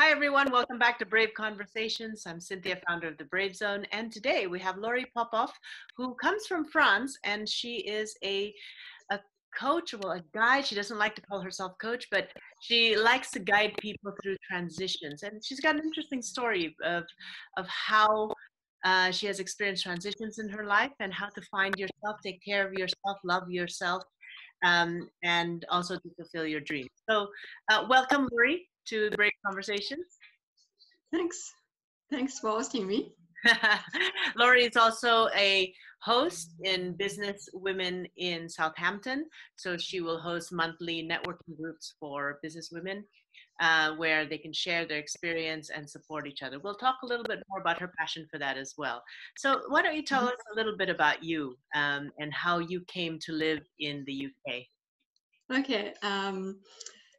Hi, everyone. Welcome back to Brave Conversations. I'm Cynthia, founder of the Brave Zone. And today we have Laury Popoff, who comes from France, and she is a, a coach, well, a guide. She doesn't like to call herself coach, but she likes to guide people through transitions. And she's got an interesting story of, of how uh, she has experienced transitions in her life and how to find yourself, take care of yourself, love yourself, um, and also to fulfill your dreams. So, uh, welcome, Laury to the Brave Conversations. Thanks. Thanks for hosting me. Laury is also a host in Business Women in Southampton. So she will host monthly networking groups for business women uh, where they can share their experience and support each other. We'll talk a little bit more about her passion for that as well. So, why don't you tell mm-hmm. us a little bit about you um, and how you came to live in the UK? Okay. Um,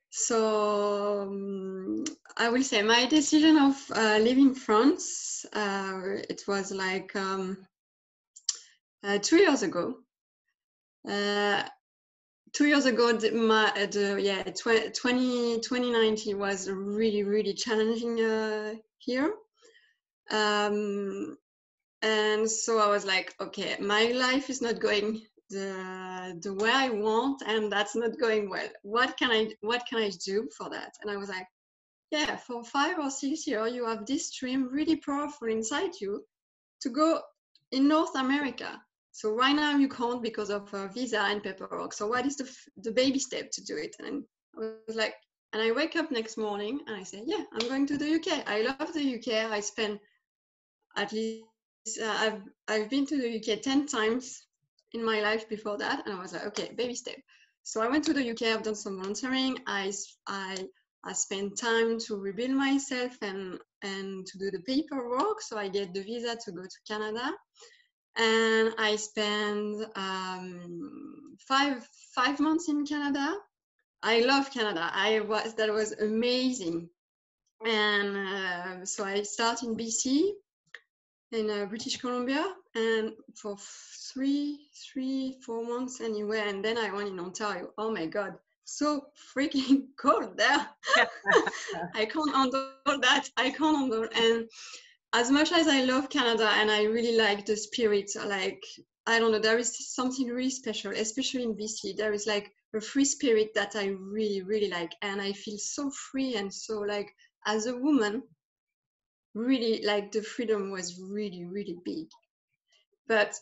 so um, I will say my decision of uh, leaving France, uh, it was like um, uh, two years ago. Uh, two years ago, the, my, the, yeah, 20, 2019 was really, really challenging uh, here. Um, and so I was like, okay, my life is not going the the way I want and that's not going well. What can I what can I do for that? And I was like, yeah, for five or six years you have this dream really powerful inside you to go in North America. So right now you can't because of visa and paperwork. So what is the the baby step to do it? And I was like, and I wake up next morning and I say, yeah, I'm going to the UK. I love the UK. I spend at least uh, I've I've been to the UK ten times in my life before that and i was like okay baby step. So i went to the uk i've done some volunteering. I i i spent time to rebuild myself and and to do the paperwork. So i get the visa to go to canada. And i spent um, five five months in canada. I love canada. I was that was amazing. And uh, so i start in bc in uh, British Columbia, and for three, three, four months anyway, and then I went in Ontario. Oh my God, so freaking cold there! I can't handle that. I can't handle. And as much as I love Canada and I really like the spirit, like I don't know, there is something really special, especially in BC. There is like a free spirit that I really, really like, and I feel so free and so like as a woman really like the freedom was really really big but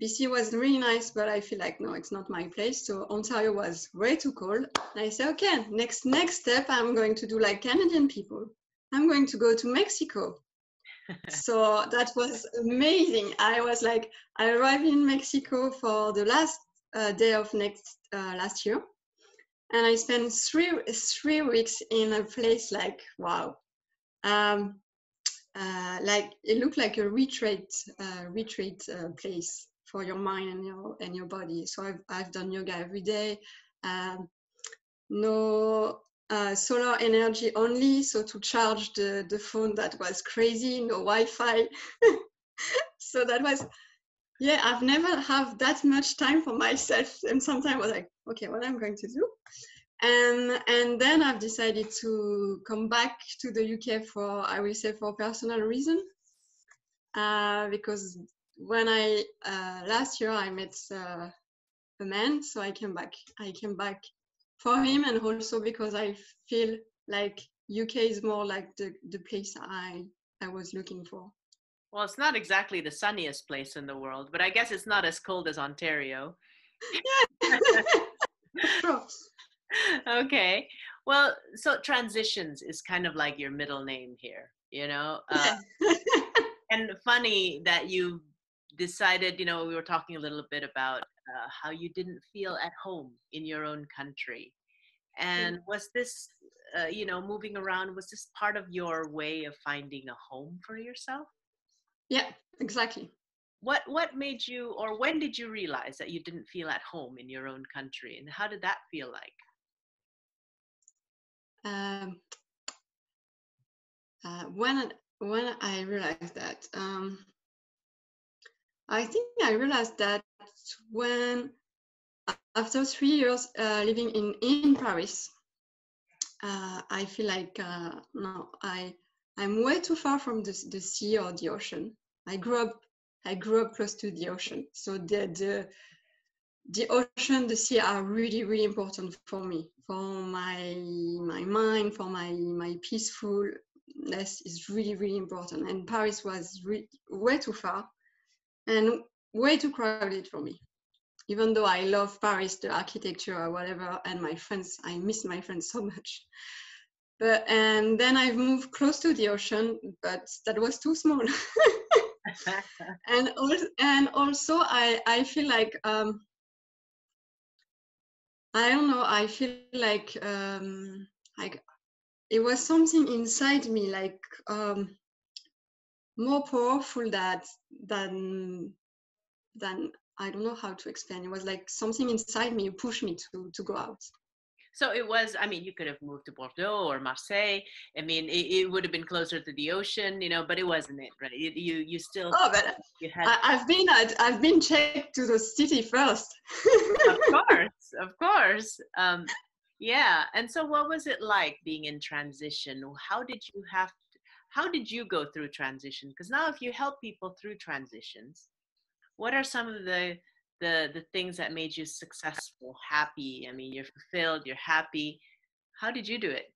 bc was really nice but i feel like no it's not my place. So ontario was way too cold. And i said okay next next step i'm going to do like canadian people. I'm going to go to mexico. So that was amazing. I was like i arrived in mexico for the last uh, day of next uh, last year. And i spent three three weeks in a place like wow. Um, uh, like it looked like a retreat uh, retreat uh, place for your mind and your and your body. So I've I've done yoga every day. Um, no uh, solar energy only, so to charge the the phone that was crazy. No Wi-Fi. so that was yeah. I've never have that much time for myself, and sometimes I was like, okay, what I'm going to do and and then I've decided to come back to the UK for I will say for personal reason uh, because when I uh, last year I met uh, a man so I came back I came back for him and also because I feel like UK is more like the, the place I I was looking for. Well, it's not exactly the sunniest place in the world, but I guess it's not as cold as Ontario. Yeah. okay. Well, so transitions is kind of like your middle name here, you know? Uh, and funny that you decided, you know, we were talking a little bit about uh, how you didn't feel at home in your own country. And was this, uh, you know, moving around, was this part of your way of finding a home for yourself? Yeah, exactly. What what made you or when did you realize that you didn't feel at home in your own country and how did that feel like? Um, uh, when when I realized that, um, I think I realized that when after three years uh, living in in Paris, uh, I feel like uh, no, I I'm way too far from the the sea or the ocean. I grew up I grew up close to the ocean, so the the the ocean, the sea are really really important for me, for my my mind, for my my peacefulness is really really important. And Paris was re- way too far, and way too crowded for me even though I love Paris, the architecture or whatever, and my friends, I miss my friends so much. But and then I've moved close to the ocean, but that was too small. and also, and also I I feel like um, I don't know. I feel like um, like it was something inside me, like um, more powerful that than than I don't know how to explain. It was like something inside me pushed me to to go out. So it was. I mean, you could have moved to Bordeaux or Marseille. I mean, it, it would have been closer to the ocean, you know. But it wasn't it, right? You you, you still. Oh, but you had. I, have been I've been checked to the city first. of course, of course. Um, yeah. And so, what was it like being in transition? How did you have? How did you go through transition? Because now, if you help people through transitions, what are some of the the the things that made you successful happy i mean you're fulfilled you're happy how did you do it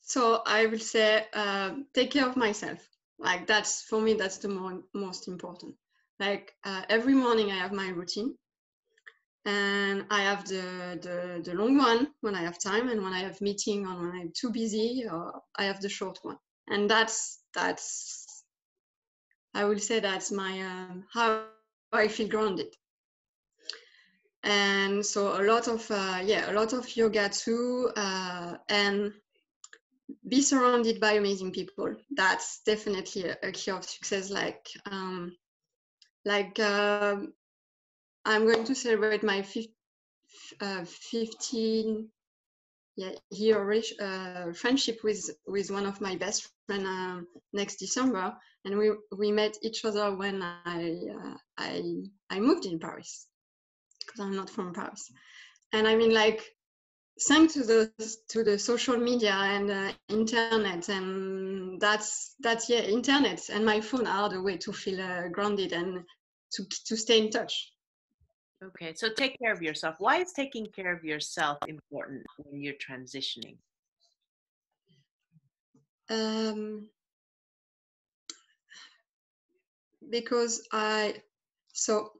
so i will say um, take care of myself like that's for me that's the more, most important like uh, every morning i have my routine and i have the, the the long one when i have time and when i have meeting or when i'm too busy or i have the short one and that's that's I will say that's my um, how I feel grounded. And so a lot of uh, yeah, a lot of yoga too, uh, and be surrounded by amazing people. That's definitely a, a key of success. Like um, like uh, I'm going to celebrate my fif- uh, 15 yeah, year uh, friendship with with one of my best friends um, next December, and we we met each other when I uh, I I moved in Paris because I'm not from Paris, and I mean like thanks to the to the social media and uh, internet and that's that's yeah internet and my phone are the way to feel uh, grounded and to to stay in touch Okay, so take care of yourself. Why is taking care of yourself important when you're transitioning? Um, because I so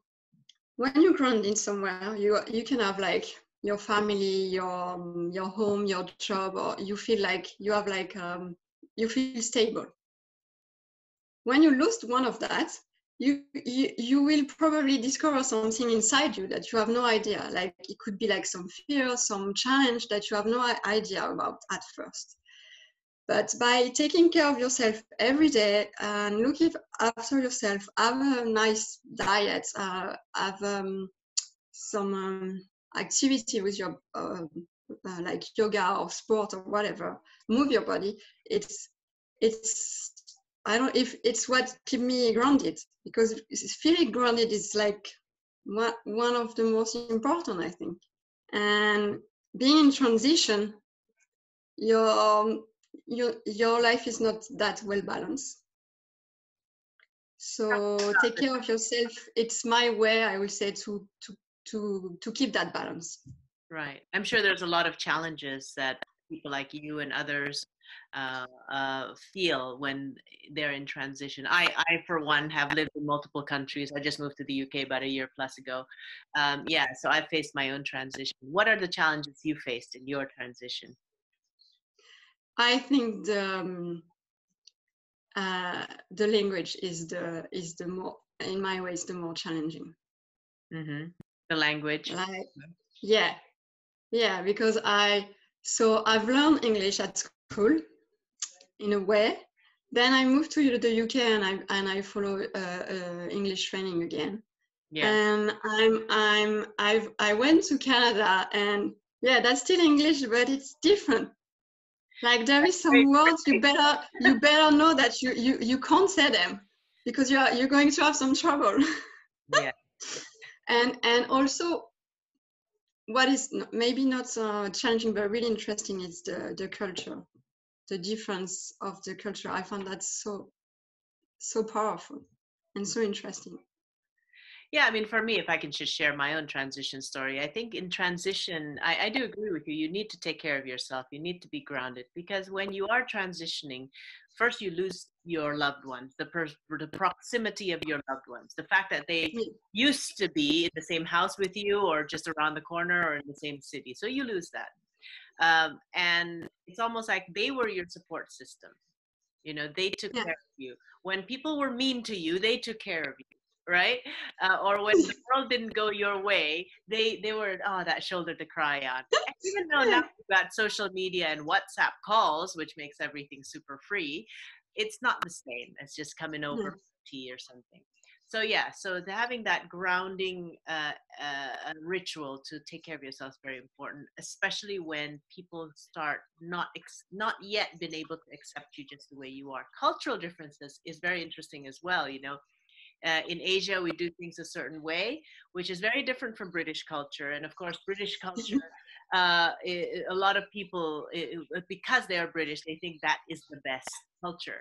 when you ground in somewhere, you you can have like your family, your your home, your job, or you feel like you have like um, you feel stable. When you lose one of that, you, you you will probably discover something inside you that you have no idea. Like it could be like some fear some challenge that you have no idea about at first. But by taking care of yourself every day and looking after yourself have a nice diet uh, have um, some um, activity with your uh, uh, like yoga or sport or whatever move your body it's it's I don't if it's what keep me grounded because feeling grounded is like one one of the most important I think. And being in transition, your um, your your life is not that well balanced. So take care of yourself. It's my way, I will say, to to to to keep that balance. Right. I'm sure there's a lot of challenges that people like you and others uh, uh, feel when they're in transition. I, I, for one, have lived in multiple countries. I just moved to the UK about a year plus ago. Um, yeah, so I faced my own transition. What are the challenges you faced in your transition? I think the um, uh, the language is the is the more in my way is the more challenging. Mm-hmm. The language. Like, yeah, yeah, because I so I've learned English at school in a way. Then I moved to the UK and I and I follow uh, uh, English training again. Yeah. And I'm I'm I've I went to Canada and yeah, that's still English, but it's different. Like there is some words you better you better know that you you you can't say them because you're you're going to have some trouble. yeah. and and also what is maybe not uh, challenging but really interesting is the the culture the difference of the culture. I found that so so powerful and so interesting. Yeah i mean for me if i can just share my own transition story i think in transition I, I, do agree with you. You need to take care of yourself. You need to be grounded because when you are transitioning first you lose your loved ones the, per- the proximity of your loved ones the fact that they used to be in the same house with you or just around the corner or in the same city. So you lose that um, and it's almost like they were your support system. You know they took yeah. care of you. When people were mean to you they took care of you right? Uh, or when the world didn't go your way they they were oh that shoulder to cry on. And even though now we've got social media and whatsapp calls which makes everything super free it's not the same as just coming over for tea or something so yeah so having that grounding uh, uh, ritual to take care of yourself is very important especially when people start not ex- not yet been able to accept you just the way you are cultural differences is very interesting as well you know uh, in Asia, we do things a certain way, which is very different from British culture. And of course, British culture, uh, it, a lot of people, it, because they are British, they think that is the best culture,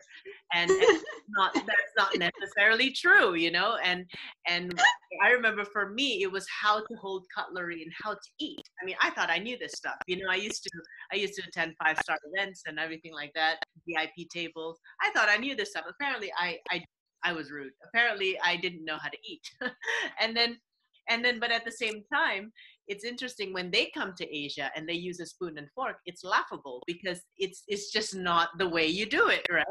and, and not that's not necessarily true, you know. And and I remember for me, it was how to hold cutlery and how to eat. I mean, I thought I knew this stuff. You know, I used to I used to attend five star events and everything like that, VIP tables. I thought I knew this stuff. Apparently, I I I was rude. Apparently, I didn't know how to eat. and then, and then, but at the same time, it's interesting when they come to Asia and they use a spoon and fork. It's laughable because it's it's just not the way you do it, right?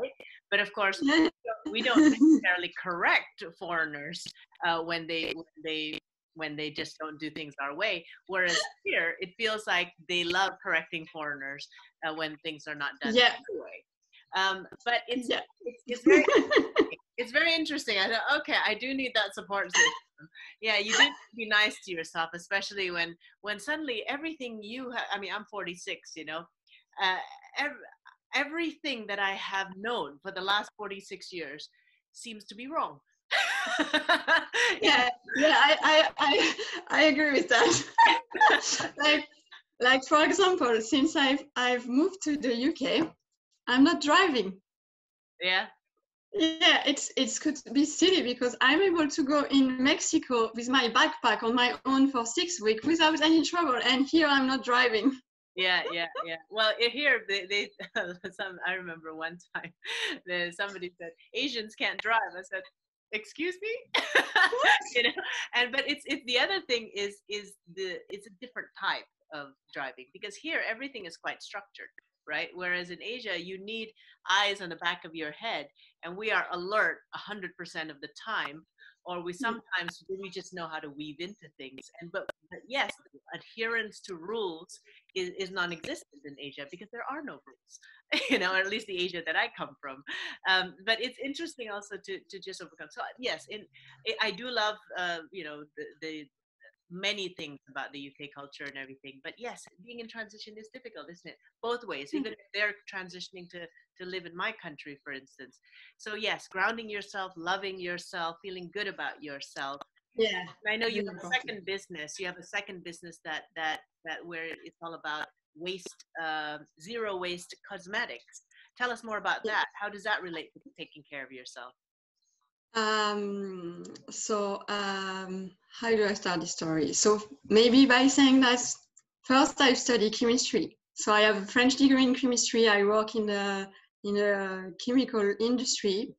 But of course, we don't necessarily correct foreigners uh, when they when they when they just don't do things our way. Whereas here, it feels like they love correcting foreigners uh, when things are not done yeah. the way. Um, but it's, yeah. it's, it's very it's very interesting. I thought, okay, I do need that support system. Yeah, you do be nice to yourself, especially when when suddenly everything you have. I mean, I'm 46. You know, uh, every, everything that I have known for the last 46 years seems to be wrong. yeah, yeah, I, I, I, I agree with that. like, like for example, since I've I've moved to the UK, I'm not driving. Yeah yeah it's it's could be silly because i'm able to go in mexico with my backpack on my own for six weeks without any trouble and here i'm not driving. Yeah yeah yeah. Well here they, they some i remember one time somebody said asians can't drive. I said excuse me? You know and but it's it's the other thing is is the it's a different type of driving because here everything is quite structured right? Whereas in Asia, you need eyes on the back of your head, and we are alert 100% of the time, or we mm. sometimes we just know how to weave into things. And but, but yes, adherence to rules is, is non-existent in Asia because there are no rules, you know, or at least the Asia that I come from. Um, but it's interesting also to to just overcome. So yes, in I do love uh, you know the the many things about the UK culture and everything. But yes, being in transition is difficult, isn't it? Both ways, mm. even if they're transitioning to, to live in my country, for instance. So, yes, grounding yourself, loving yourself, feeling good about yourself. Yeah. I know you have a second business. You have a second business that that that where it's all about waste, uh, zero waste cosmetics. Tell us more about that. How does that relate to taking care of yourself? Um, so um, how do I start the story? So maybe by saying that first I study chemistry. So I have a French degree in chemistry. I work in the in the chemical industry,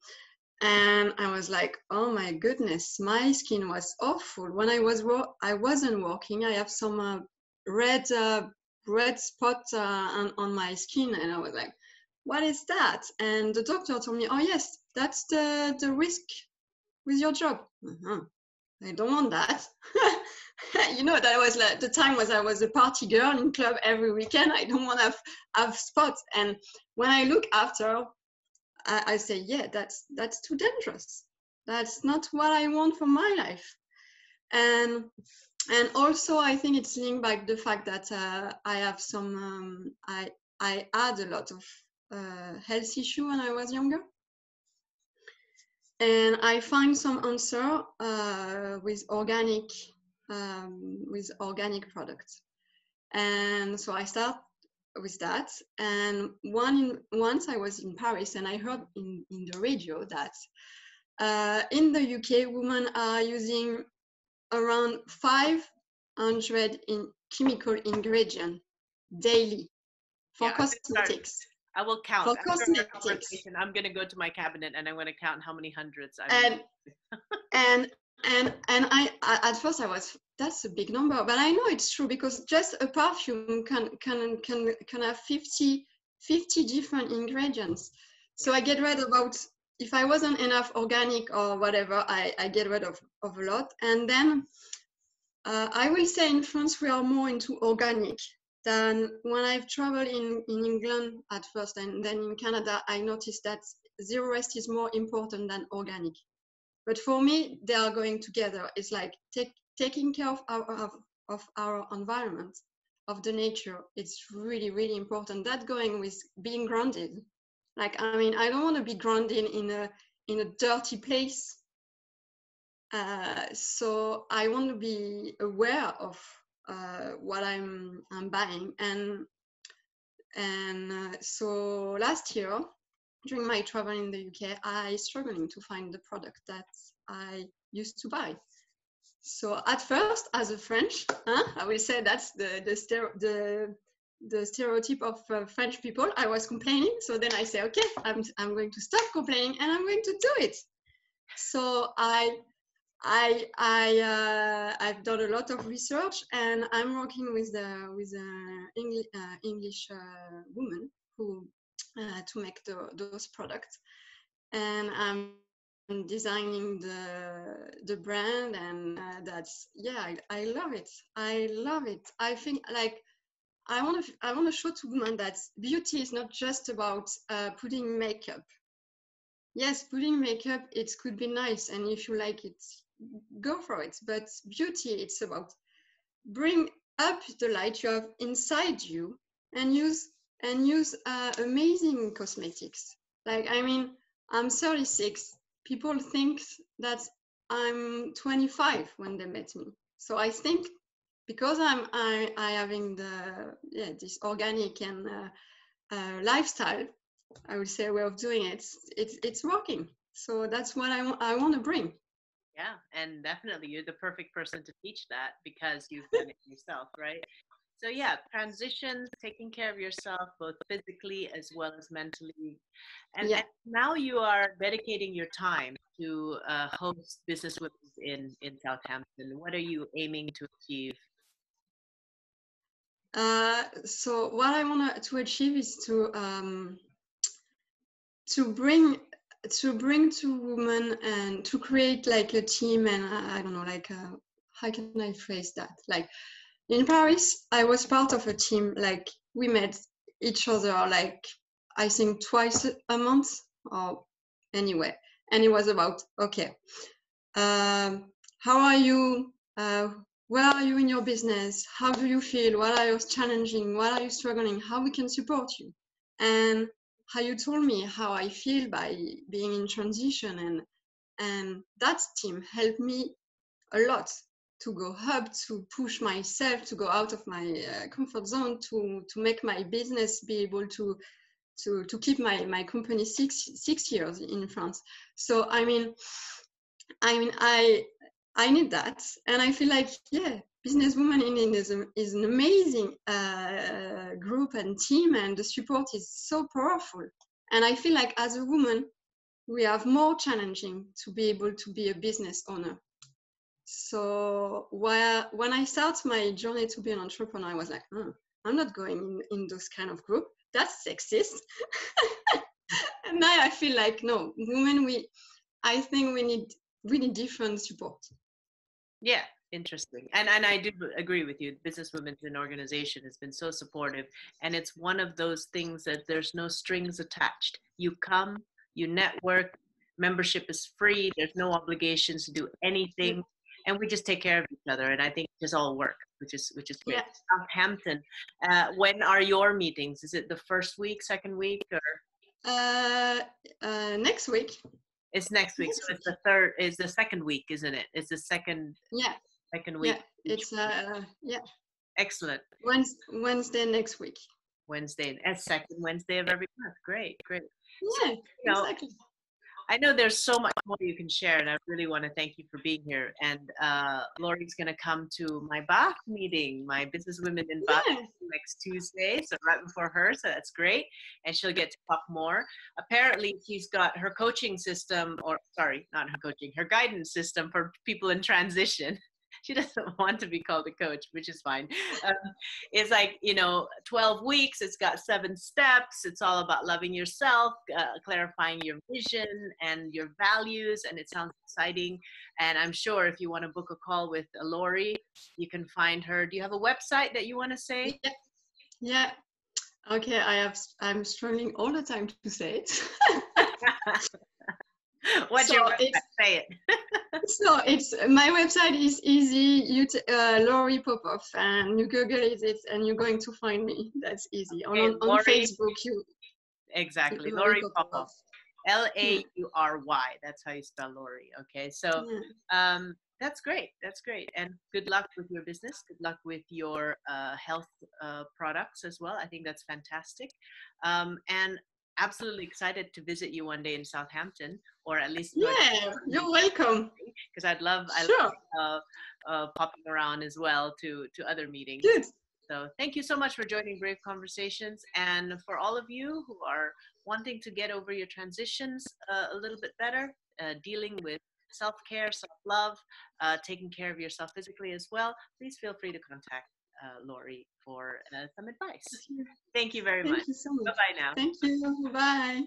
and I was like, oh my goodness, my skin was awful when I was wo- I wasn't working. I have some uh, red uh, red spot uh, on, on my skin, and I was like, what is that? And the doctor told me, oh yes, that's the, the risk with your job. Uh-huh. I don't want that. you know, that was like the time was I was a party girl in club every weekend. I don't want to have, have spots. And when I look after, I, I say, yeah, that's that's too dangerous. That's not what I want for my life. And and also I think it's linked by the fact that uh, I have some um, I I had a lot of uh, health issue when I was younger and I find some answer uh, with organic um, with organic products. And so I start with that. And one once I was in Paris and I heard in, in the radio that uh, in the UK, women are using around 500 in chemical ingredient daily for Yeah, cosmetics. I will count. For cosmetics. I'm going to go to my cabinet and I'm going to count how many hundreds. I'm And and and and I, I at first I was that's a big number, but I know it's true because just a perfume can can can can have 50 50 different ingredients. So I get rid about if I wasn't enough organic or whatever, I, I get rid of, of a lot. And then uh, I will say in France we are more into organic than when I've traveled in, in England at first and then in Canada, I noticed that zero waste is more important than organic. But for me, they are going together. It's like take, taking care of our, of, of our environment, of the nature. It's really, really important. That going with being grounded. Like, I mean, I don't want to be grounded in a, in a dirty place. Uh, so I want to be aware of uh, what I'm I'm buying. And and uh, so last year during my travel in the UK I struggling to find the product that I used to buy. So at first as a French huh, I will say that's the the stereo, the the stereotype of uh, French people I was complaining. So then I say okay I'm I'm going to stop complaining and I'm going to do it. So I I I uh, I've done a lot of research and I'm working with the with an English, uh, English uh, woman who uh, to make the, those products. And I'm designing the the brand and uh, that's yeah I, I love it. I love it. I think like I want to I want to show to women that beauty is not just about uh, putting makeup. Yes putting makeup it could be nice and if you like it go for it. But beauty, it's about bring up the light you have inside you and use and use uh, amazing cosmetics. Like I mean, I'm 36. People think that I'm 25 when they met me. So I think because I'm I, I having the yeah this organic and uh, uh, lifestyle, I would say way of doing it. It's it's working. So that's what I, I want to bring. Yeah, and definitely you're the perfect person to teach that because you've done it yourself, right? So yeah, transitions, taking care of yourself both physically as well as mentally, and, Yeah. and now you are dedicating your time to uh, host business women in in Southampton. What are you aiming to achieve? Uh, so what I want to achieve is to um, to bring to bring to women and to create like a team and I, I don't know like uh, how can I phrase that? Like in Paris I was part of a team like we met each other like I think twice a month or anyway and it was about okay um, how are you uh, where are you in your business? How do you feel? What are you challenging? What are you struggling? How we can support you? And how you told me how I feel by being in transition and and that team helped me a lot to go up to push myself to go out of my uh, comfort zone to to make my business be able to to to keep my my company six six years in France. So I mean I mean I I need that and I feel like yeah businesswoman in is, an amazing uh, group and team and the support is so powerful. And i feel like as a woman we have more challenging to be able to be a business owner. So where, when i start my journey to be an entrepreneur i was like "Hmm, i'm not going in, in those kind of group. That's sexist. And now i feel like no women we i think we need really different support. Yeah, interesting. And and I do agree with you. Business Women's an organization has been so supportive, and it's one of those things that there's no strings attached. You come, you network, membership is free. There's no obligations to do anything, and we just take care of each other. And I think it just all work, which is which is great. Yeah. Southampton. Uh, when are your meetings? Is it the first week, second week, or uh, uh, next week it's next week? So it's the third. Is the second week, isn't it? It's the second yeah Second week. Yeah, it's uh, yeah. Excellent. Wednesday, Wednesday next week. Wednesday, and second Wednesday of every month. Great, great. Yeah, you know, exactly. I know there's so much more you can share, and I really want to thank you for being here. And uh, Laury's going to come to my Bath meeting, my Business Women in Bath Yeah. next Tuesday, so right before her. So that's great, and she'll get to talk more. Apparently, she's got her coaching system, or sorry, not her coaching, her guidance system for people in transition. She doesn't want to be called a coach, which is fine. Um, it's like you know 12 weeks it's got seven steps it's all about loving yourself uh, clarifying your vision and your values and it sounds exciting and i'm sure if you want to book a call with laury you can find her do you have a website that you want to say Yeah. Yeah. Okay, I have. I'm struggling all the time to say it. what's So your website? it's- say it so it's my website is easy. You t- uh, Laury Popoff, and you Google it, and you're going to find me. That's easy. On, Okay, on, on Laury- Facebook, you exactly Laury laury popoff l-a-u-r-y that's how you spell laury okay so Yeah. um, that's great. That's great. And good luck with your business. Good luck with your uh, health uh, products as well. I think that's fantastic. Um, and absolutely excited to visit you one day in Southampton, or at least Yeah, you're welcome. because I'd love I Sure. love uh, uh, popping around as well to to other meetings. Good. So thank you so much for joining Brave Conversations. And for all of you who are wanting to get over your transitions uh, a little bit better, uh, dealing with self care, self love, uh, taking care of yourself physically as well, please feel free to contact uh, Laury for uh, some advice. Thank you very Thank much. you so Bye much. bye now. Thank you. Bye.